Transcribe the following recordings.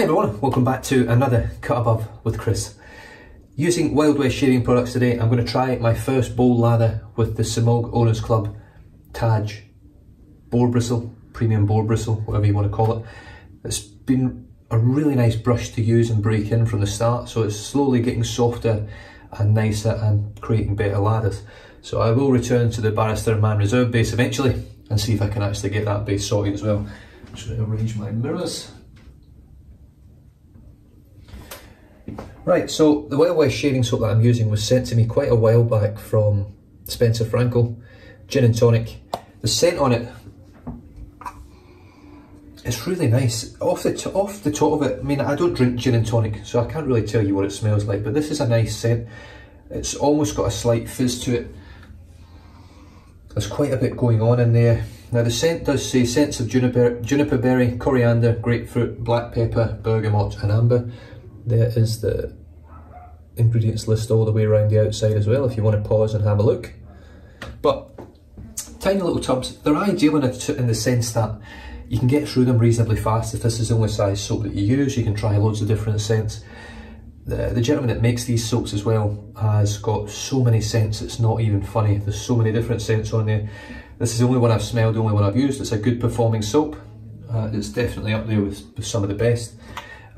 Hi everyone, welcome back to another Cut Above with Chris. Using Wild West shaving products today, I'm going to try my first bowl lather with the Semogue Owners Club Taj boar bristle, premium boar bristle, whatever you want to call it. It's been a really nice brush to use and break in from the start, so it's slowly getting softer and nicer and creating better lathers. So I will return to the Barrister Mann Reserve base eventually and see if I can actually get that base sorted as well. I'm just going to arrange my mirrors. Right, so the Wild West shaving soap that I'm using was sent to me quite a while back from Spencer Frankel, gin and tonic. The scent on it, it's really nice. Off the, off the top of it, I mean, I don't drink gin and tonic, so I can't really tell you what it smells like, but this is a nice scent. It's almost got a slight fizz to it. There's quite a bit going on in there. Now the scent does say scents of juniper, juniper berry, coriander, grapefruit, black pepper, bergamot and amber there is the ingredients list all the way around the outside as well if you want to pause and have a look. But tiny little tubs, they're ideal in, in the sense that you can get through them reasonably fast. If this is the only size soap that you use, you can try loads of different scents. The, the gentleman that makes these soaps as well has got so many scents, it's not even funny. There's so many different scents on there. This is the only one I've smelled, the only one I've used. It's a good performing soap. Uh, it's definitely up there with, with some of the best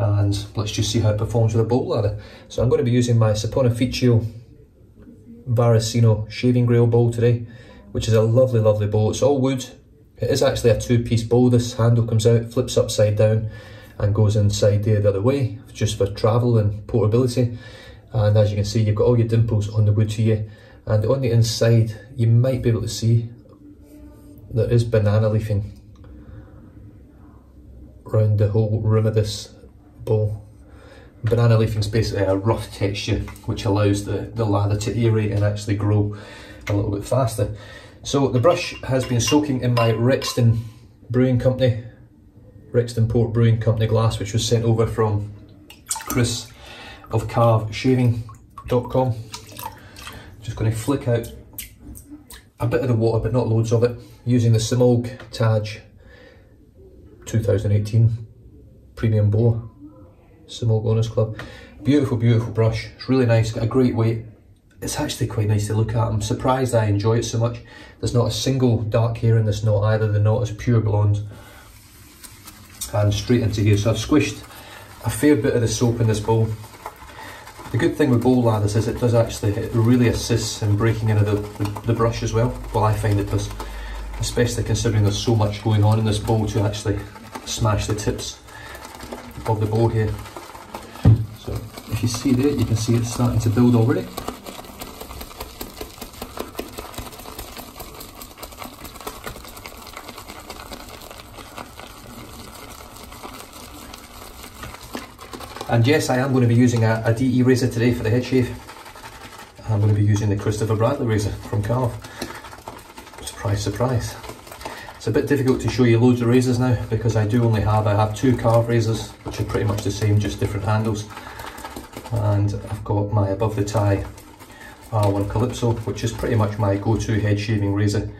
and let's just see how it performs with a bolt ladder. So I'm going to be using my Saponificio Varesino shaving grail bowl today, which is a lovely, lovely bowl. It's all wood. It is actually a two-piece bowl. This handle comes out, flips upside down and goes inside there the other way, just for travel and portability. And as you can see, you've got all your dimples on the wood here. And on the inside, you might be able to see there is banana leafing around the whole rim of this bowl. Banana leafing is basically a rough texture which allows the, the lather to aerate and actually grow a little bit faster. So the brush has been soaking in my Rexton Brewing Company, Rexton Port Brewing Company glass which was sent over from Chris of karveshaving.com. Just going to flick out a bit of the water but not loads of it using the Semogue Taj 2018 Premium Bowl Semogue Owners Club. Beautiful, beautiful brush. It's really nice, got a great weight. It's actually quite nice to look at. I'm surprised I enjoy it so much. There's not a single dark hair in this knot either. The knot is pure blonde. And straight into here. So I've squished a fair bit of the soap in this bowl. The good thing with bowl lathers is it does actually, it really assists in breaking into the, the, the brush as well. Well, I find it does. Especially considering there's so much going on in this bowl to actually smash the tips of the bowl here you see there, you can see it's starting to build already. And yes, I am going to be using a, a DE razor today for the head shave. I'm going to be using the Christopher Bradley razor from Karve. Surprise, surprise. It's a bit difficult to show you loads of razors now because I do only have, I have two Karve razors, which are pretty much the same, just different handles and I've got my above the tie R1 Calypso which is pretty much my go-to head shaving razor.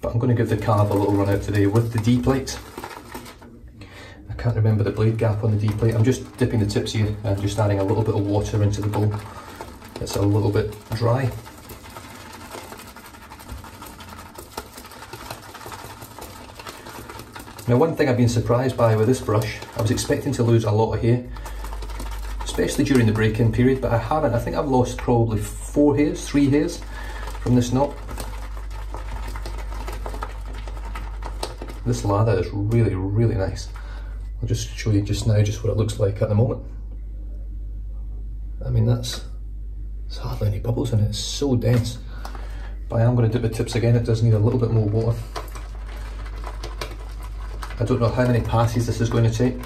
But I'm going to give the Karve a little run out today with the D plate. I can't remember the blade gap on the D plate. I'm just dipping the tips here and just adding a little bit of water into the bowl. It's a little bit dry. Now one thing I've been surprised by with this brush, I was expecting to lose a lot of hair especially during the break-in period, but I haven't. I think I've lost probably four hairs, three hairs from this knot. This lather is really, really nice. I'll just show you just now just what it looks like at the moment. I mean, that's, there's hardly any bubbles in it, it's so dense. But I am going to dip the tips again, it does need a little bit more water. I don't know how many passes this is going to take,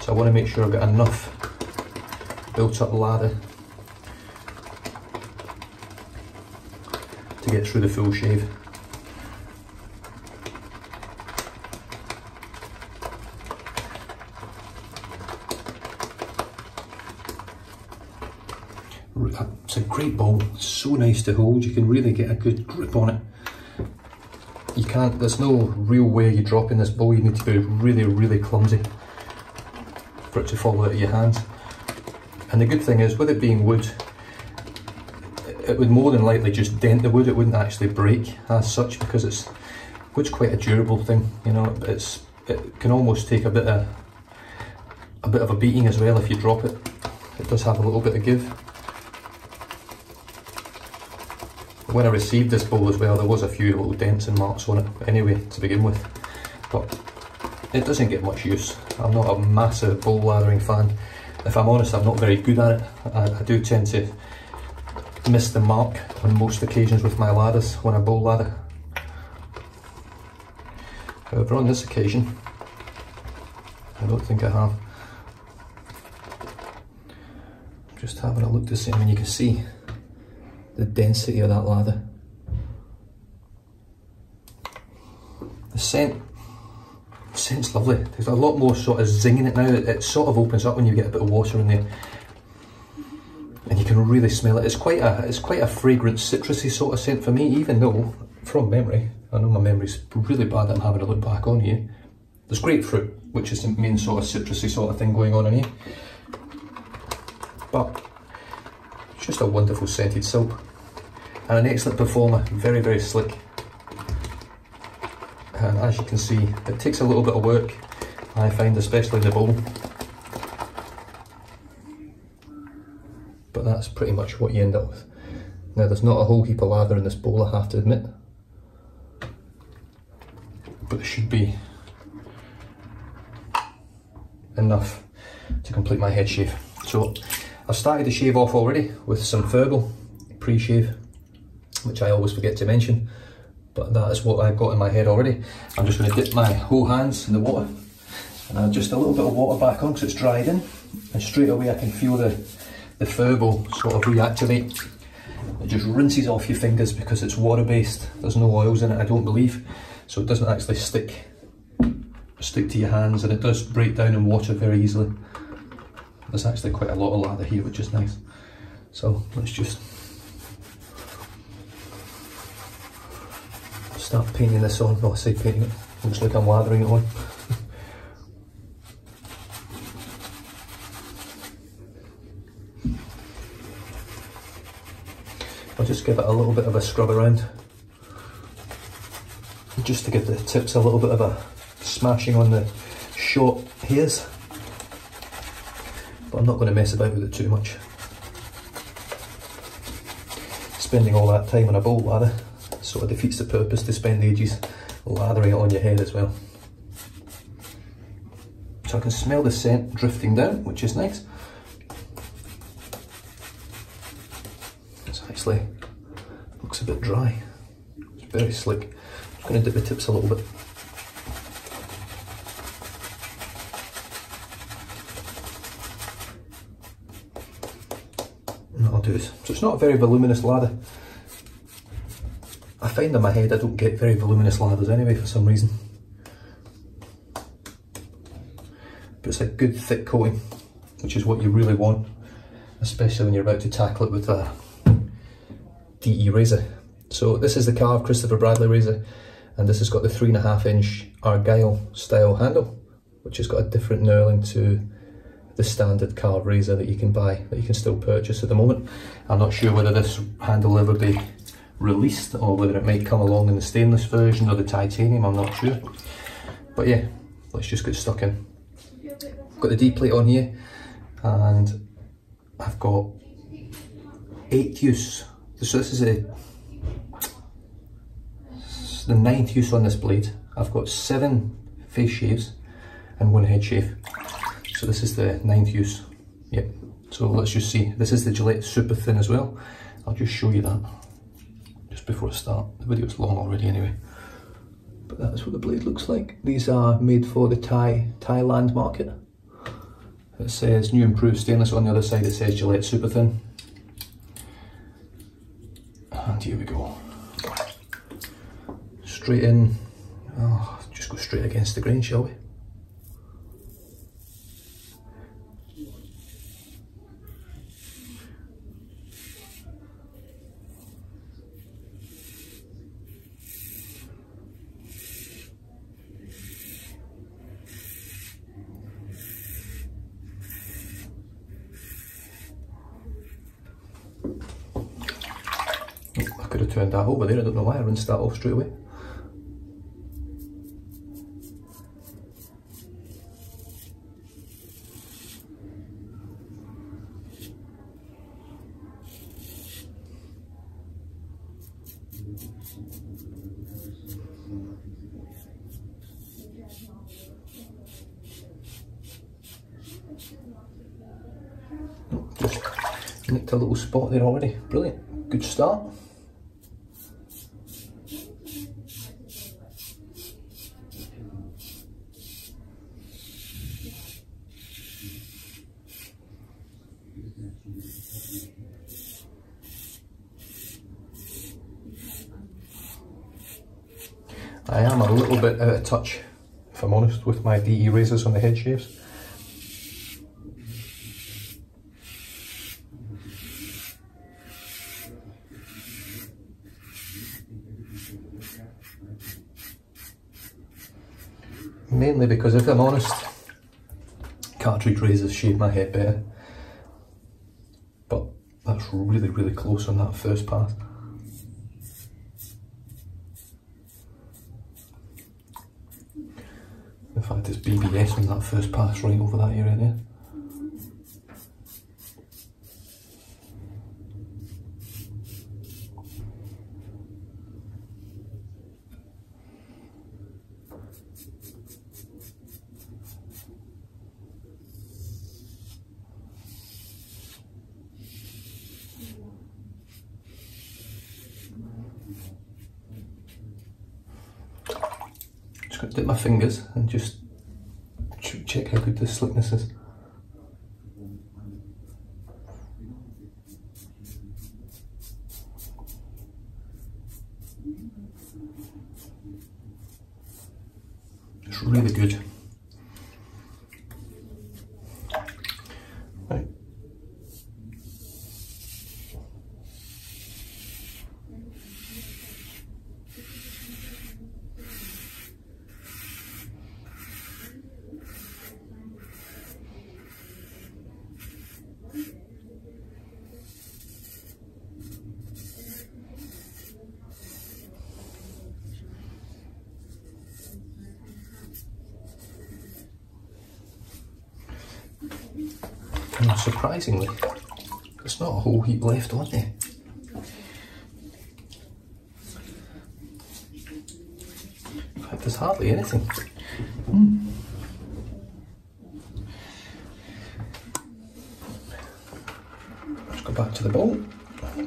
so I want to make sure I've got enough built up lather to get through the full shave. Uh, it's a great ball, it's so nice to hold, you can really get a good grip on it. You can't, there's no real way you drop in this ball, you need to be really, really clumsy for it to fall out of your hands. And the good thing is, with it being wood, it would more than likely just dent the wood, it wouldn't actually break as such because it's wood's quite a durable thing, you know, it's it can almost take a bit of a bit of a beating as well if you drop it. It does have a little bit of give. When I received this bowl as well, there was a few little dents and marks on it anyway to begin with, but it doesn't get much use. I'm not a massive bowl lathering fan. If I'm honest, I'm not very good at it. I, I do tend to miss the mark on most occasions with my ladders when I bowl lather. However, on this occasion, I don't think I have. Just having a look to see, I mean you can see the density of that lather. The scent, scent's lovely. There's a lot more sort of zing in it now. It, it sort of opens up when you get a bit of water in there. And you can really smell it. It's quite a it's quite a fragrant citrusy sort of scent for me, even though from memory, I know my memory's really bad that I'm having to look back on here. There's grapefruit, which is the main sort of citrusy sort of thing going on in here. But just a wonderful scented soap. And an excellent performer, very, very slick. And as you can see, it takes a little bit of work, I find, especially the bowl. But that's pretty much what you end up with. Now there's not a whole heap of lather in this bowl, I have to admit. But it should be enough to complete my head shave. So I've started the shave off already with some Furball pre-shave, which I always forget to mention, but that is what I've got in my head already. I'm just going to dip my whole hands in the water and add just a little bit of water back on because it's dried in, and straight away I can feel the, the Furball sort of reactivate. It just rinses off your fingers because it's water based, there's no oils in it I don't believe, so it doesn't actually stick stick to your hands and it does break down in water very easily. There's actually quite a lot of lather here, which is nice. So let's just start painting this on. Well, I say painting it, looks like I'm lathering it on. I'll just give it a little bit of a scrub around just to give the tips a little bit of a smashing on the short hairs but I'm not going to mess about with it too much. Spending all that time on a bowl lather sort of defeats the purpose to spend ages lathering it on your head as well. So I can smell the scent drifting down, which is nice. It's actually looks a bit dry. It's very slick. I'm going to dip the tips a little bit. And that'll do this. So it's not a very voluminous lather. Find in my head I don't get very voluminous lathers anyway for some reason. But it's a good thick coating, which is what you really want, especially when you're about to tackle it with a DE razor. So this is the carved Christopher Bradley razor, and this has got the three and a half inch Argyle style handle, which has got a different knurling to the standard carved razor that you can buy, that you can still purchase at the moment. I'm not sure whether this handle will ever be released or whether it might come along in the stainless version or the titanium, I'm not sure. But yeah, let's just get stuck in. Got the D plate on here and I've got eight use. So this is a the ninth use on this blade. I've got seven face shaves and one head shave. So this is the ninth use. Yep. So let's just see. This is the Gillette Super Thin as well. I'll just show you that before I start. The video's long already anyway. But that's what the blade looks like. These are made for the Thai Thailand market. It says new improved stainless on the other side. It says Gillette Super Thin. And here we go. Straight in. Oh, just go straight against the grain, shall we? could have turned that over there, I don't know why I rinsed that off straight away. Just nicked a little spot there already. Brilliant. Good start. I am a little bit out of touch, if I'm honest, with my DE razors on the head shaves. Mainly because if I'm honest, cartridge razors shave my head better. But that's really, really close on that first pass. In BBS on that first pass right over that area there. Just going to dip my fingers and just check how good the slickness is. It's really good. Right. And surprisingly, there's not a whole heap left on there. In fact, there's hardly anything. Let's go back to the bowl,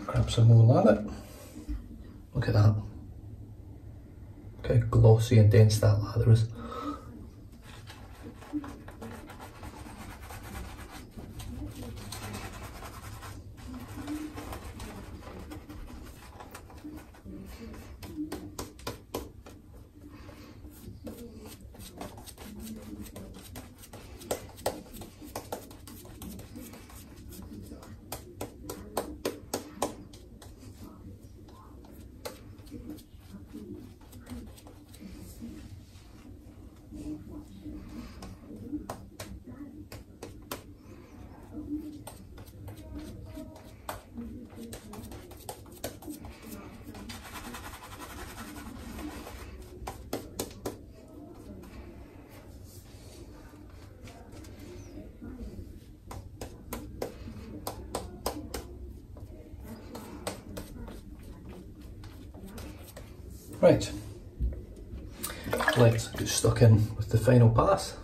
grab some more lather. Look at that. Look how glossy and dense that lather is. Right, let's get stuck in with the final pass.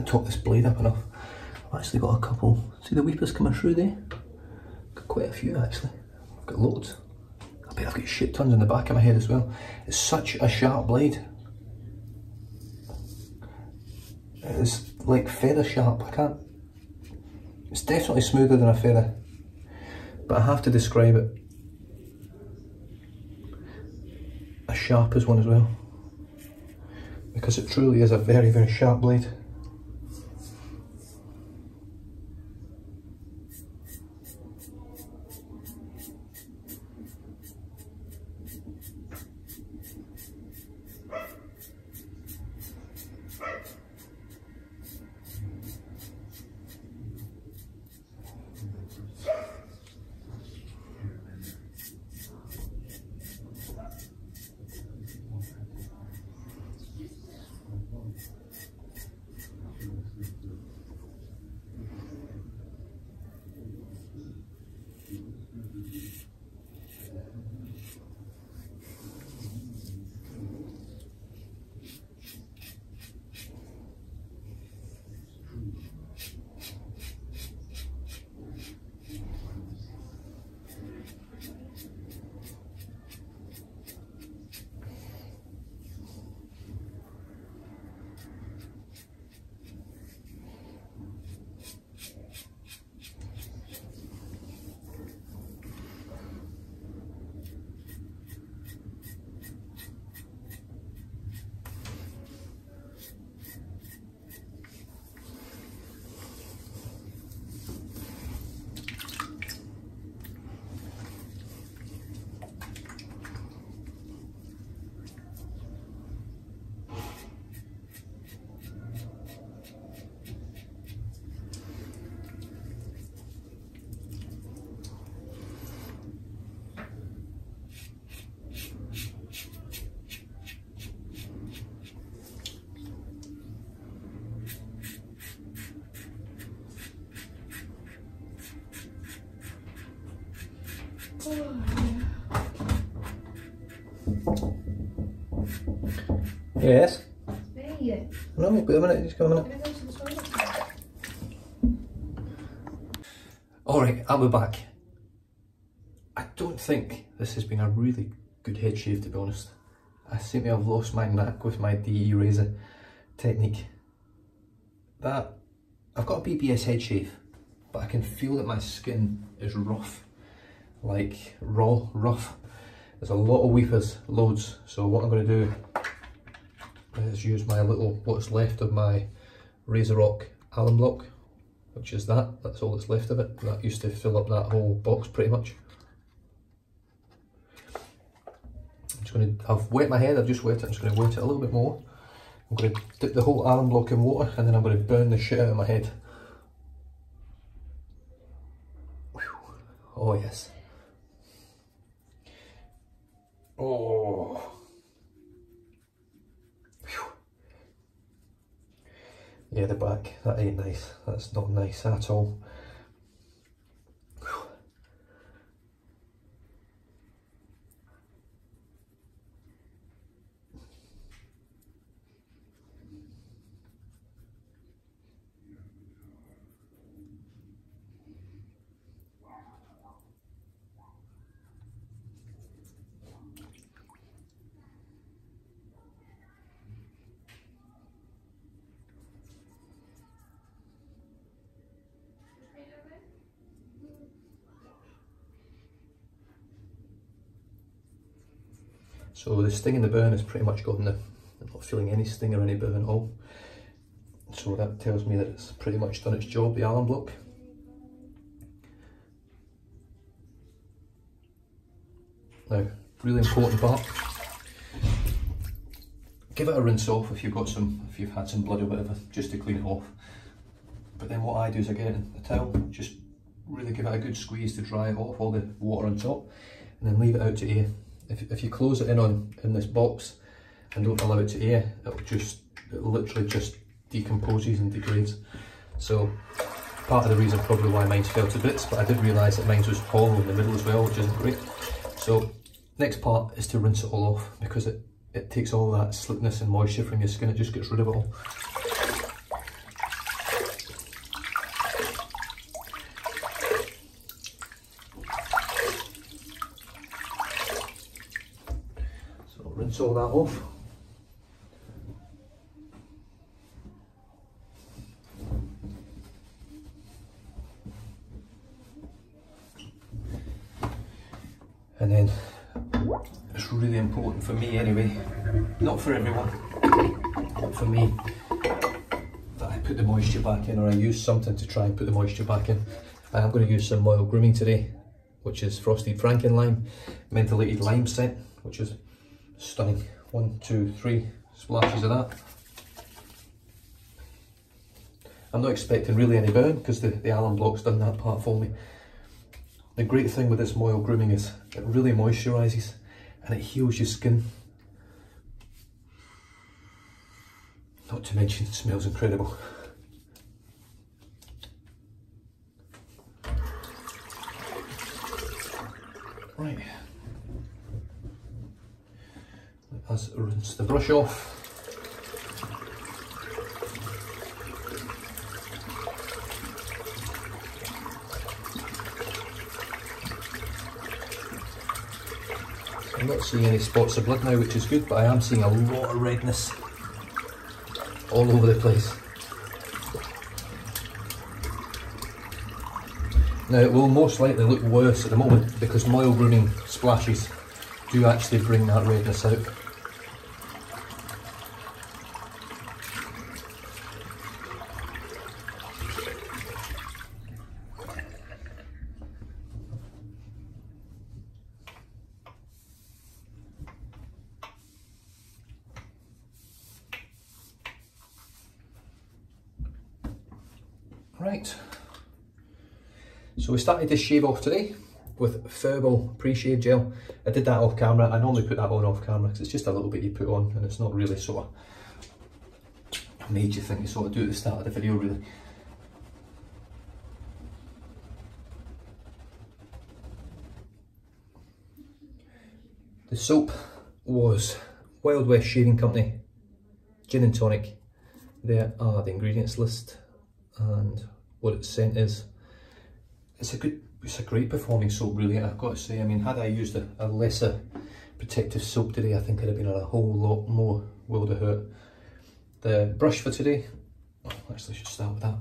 Can't top this blade up enough. I've actually got a couple, see the weepers coming through there? Got quite a few actually, I've got loads. I bet I've got shit tons in the back of my head as well. It's such a sharp blade. It's like feather sharp, I can't It's definitely smoother than a feather, but I have to describe it as sharp as one as well, because it truly is a very, very sharp blade. Yes? No, wait a minute, just come a minute. Alright, I'll be back. I don't think this has been a really good head shave to be honest. I seem to have lost my knack with my DE razor technique. That, I've got a BBS head shave, but I can feel that my skin is rough. Like raw, rough. There's a lot of weepers, loads. So what I'm going to do is use my little, what's left of my Razor Rock alum block which is that. That's all that's left of it. That used to fill up that whole box pretty much. I'm just going to, I've wet my head, I've just wet it, I'm just going to wet it a little bit more. I'm going to dip the whole alum block in water and then I'm going to burn the shit out of my head. Whew. Oh yes. Oh. Phew. Yeah, the back, that ain't nice. That's not nice at all. So the sting in the burn is pretty much gone now. I'm not feeling any sting or any burn at all. So that tells me that it's pretty much done its job, the alum block. Now, really important part. Give it a rinse off if you've got some, if you've had some blood or whatever, just to clean it off. But then what I do is I get it the towel, just really give it a good squeeze to dry it off all the water on top, and then leave it out to air. If, if you close it in on in this box and don't allow it to air, it'll just it literally just decomposes and degrades. So part of the reason probably why mine fell to bits, but I did realise that mine was hollow in the middle as well, which isn't great. So next part is to rinse it all off because it, it takes all that slickness and moisture from your skin, it just gets rid of it all. saw that off. And then it's really important for me anyway, not for everyone, but for me, that I put the moisture back in or I use something to try and put the moisture back in. I am going to use some Moyle grooming today, which is frosted franken lime, mentholated lime scent, which is stunning. One, two, three splashes of that. I'm not expecting really any burn because the, the alum block's done that part for me. The great thing with this Moyle grooming is it really moisturises and it heals your skin. Not to mention it smells incredible. Right. Let us rinse the brush off. I'm not seeing any spots of blood now, which is good, but I am seeing a lot of redness all over the place. Now it will most likely look worse at the moment because Moyle grooming splashes do actually bring that redness out. Right, so we started this shave off today with Furball pre-shave gel. I did that off camera, I normally put that on off camera because it's just a little bit you put on and it's not really sort of made you think you sort of do at the start of the video really. The soap was Wild West Shaving Company, gin and tonic. There are the ingredients list and what its scent is. It's a good, it's a great performing soap really, I've got to say. I mean, had I used a, a lesser protective soap today, I think I'd have been a whole lot more world of hurt. The brush for today, oh, actually I should start with that.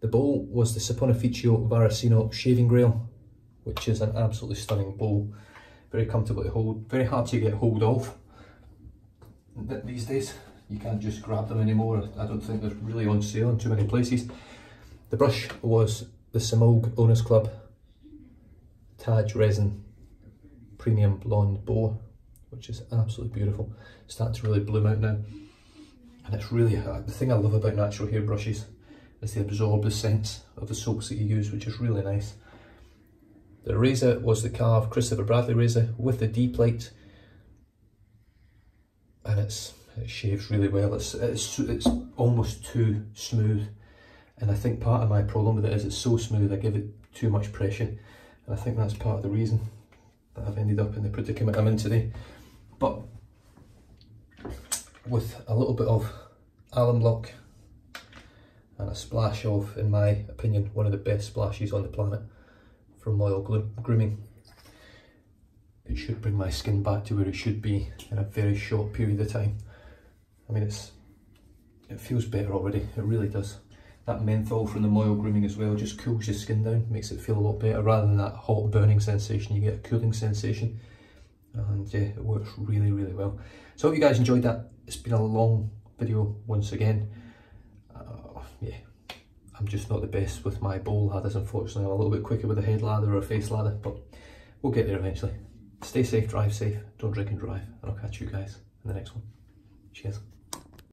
The bowl was the Saponificio Varesino Shaving Grail, which is an absolutely stunning bowl. Very comfortable to hold, very hard to get hold of these days you can't just grab them anymore. I don't think they're really on sale in too many places. The brush was the Semogue Owners Club Taj Resin Premium Blonde Bow, which is absolutely beautiful. It's starting to really bloom out now. And it's really, uh, the thing I love about natural hair brushes is they absorb the scents of the soaps that you use, which is really nice. The razor was the Karve Christopher Bradley razor with the D plate. And it's it shaves really well. It's, it's, it's almost too smooth. And I think part of my problem with it is it's so smooth, I give it too much pressure. And I think that's part of the reason that I've ended up in the predicament I'm in today. But with a little bit of alum block and a splash of, in my opinion, one of the best splashes on the planet from Moyle Grooming. It should bring my skin back to where it should be in a very short period of time. I mean, it's it feels better already, it really does. That menthol from the Moyle grooming as well just cools your skin down, makes it feel a lot better rather than that hot burning sensation, you get a cooling sensation. And yeah, it works really, really well. So I hope you guys enjoyed that. It's been a long video once again. Uh, yeah, I'm just not the best with my bowl ladders, unfortunately. I'm a little bit quicker with a head ladder or a face ladder, but we'll get there eventually. Stay safe, drive safe, don't drink and drive, and I'll catch you guys in the next one. Cheers.